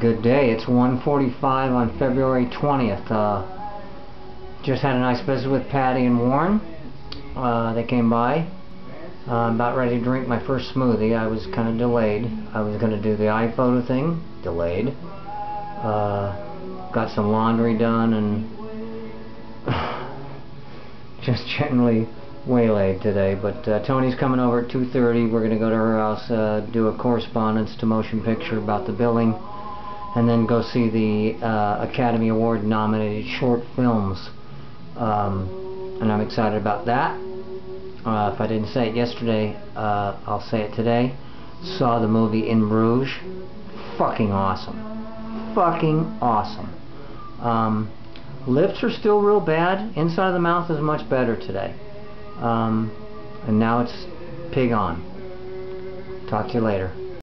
Good day. It's 1:45 on February 20th. Uh, just had a nice visit with Patty and Warren. Uh, they came by. Uh, I'm about ready to drink my first smoothie. I was kind of delayed. I was going to do the iPhoto thing. Delayed. Uh, got some laundry done and just generally waylaid today. But uh, Tony's coming over at 2.30. We're going to go to her house, uh, do a correspondence to Motion Picture about the billing and then go see the uh, Academy Award nominated short films. Um, and I'm excited about that. Uh, if I didn't say it yesterday, uh, I'll say it today. Saw the movie In Bruges. Fucking awesome. Fucking awesome. Um, lips are still real bad. Inside of the mouth is much better today. Um, and now it's pig on. Talk to you later.